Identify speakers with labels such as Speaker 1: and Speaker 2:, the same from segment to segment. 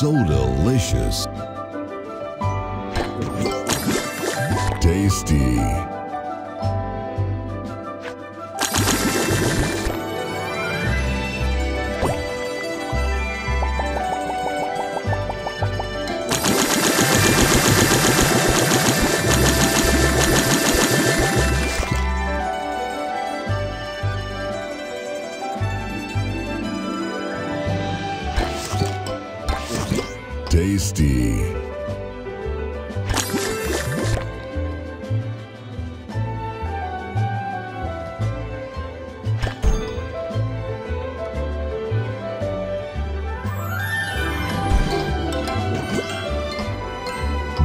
Speaker 1: delicious. Tasty. Tasty.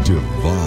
Speaker 1: Divine.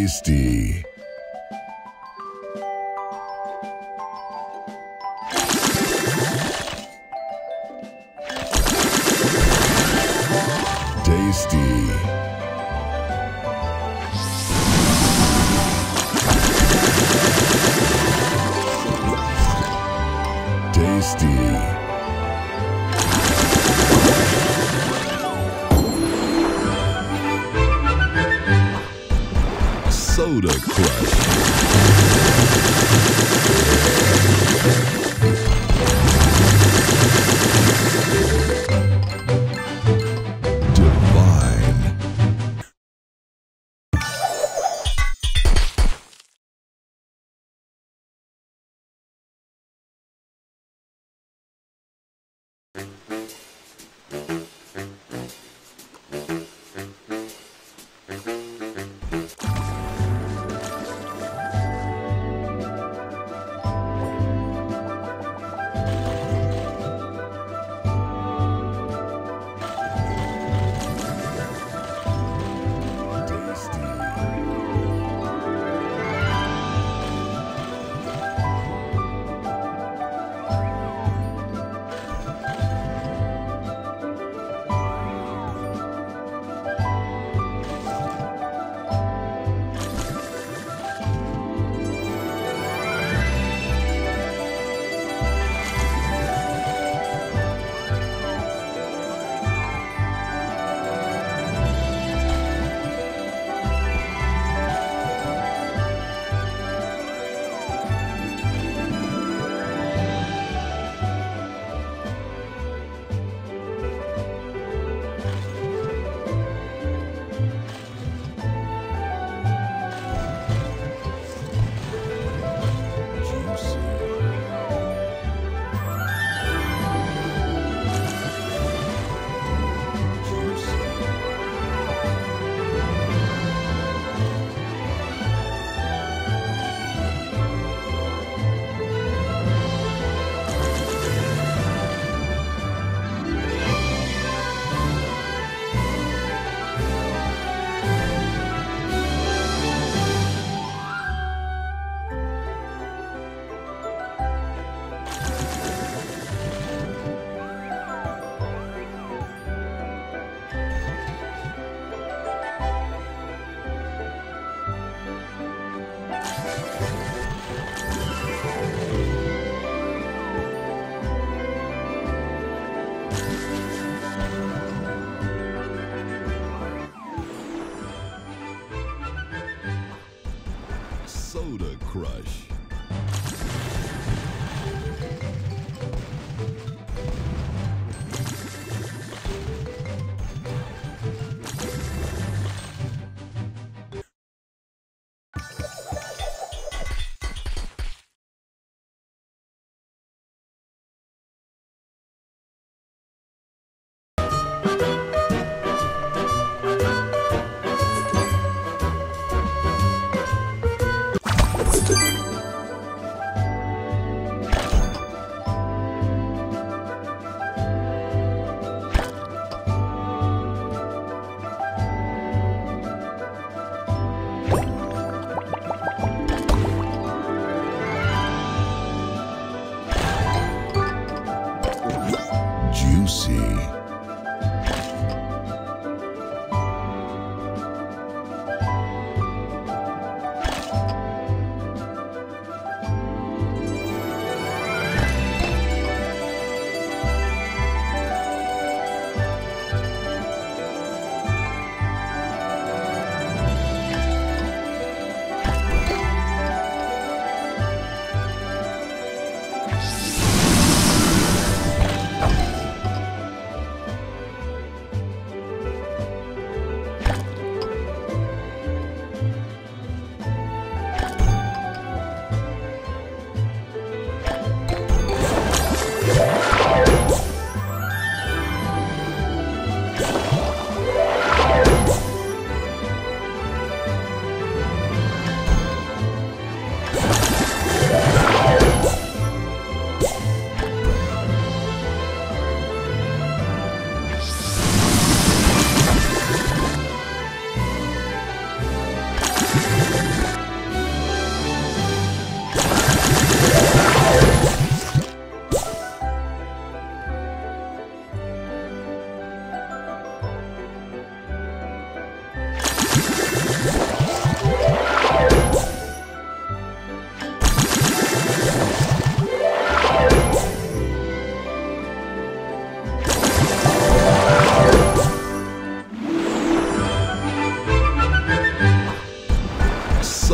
Speaker 1: Tasty. Soda Crush.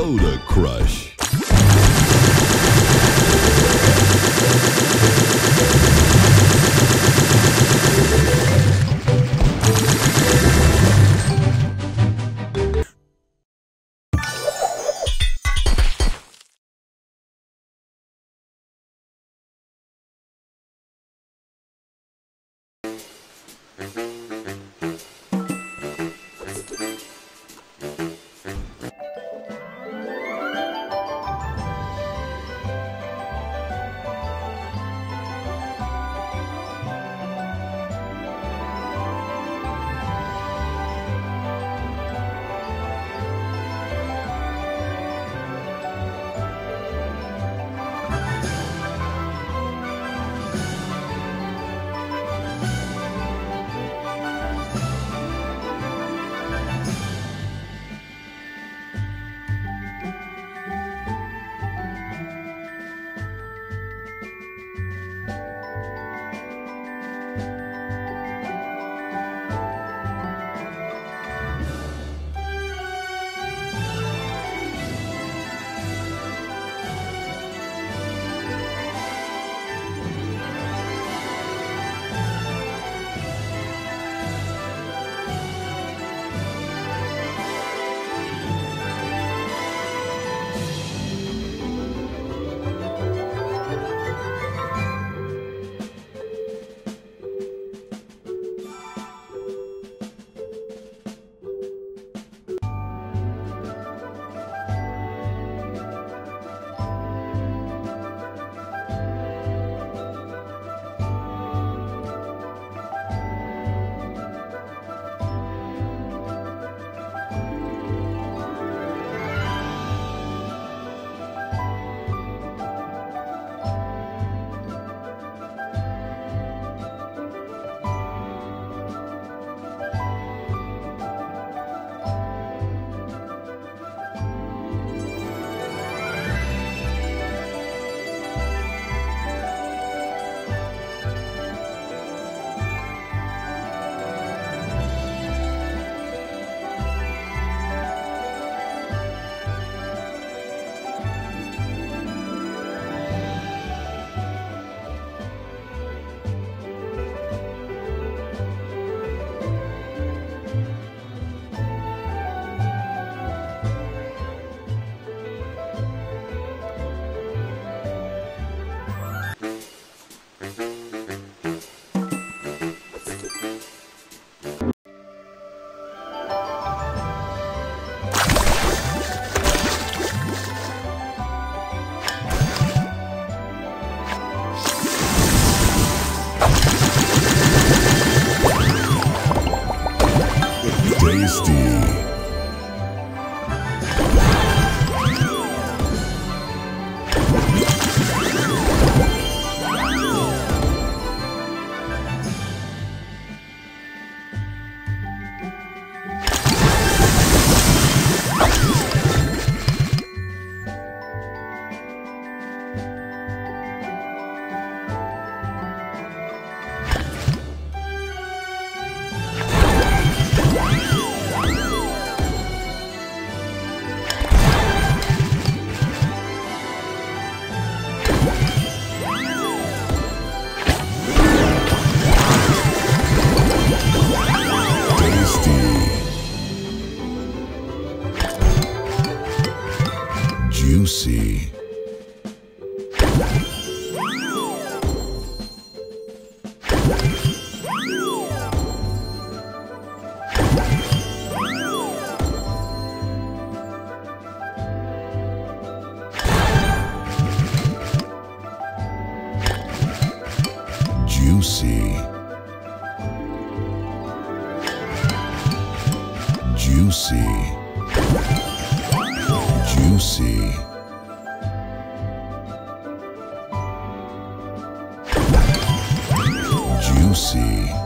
Speaker 1: Soda Crush. Tasty. see.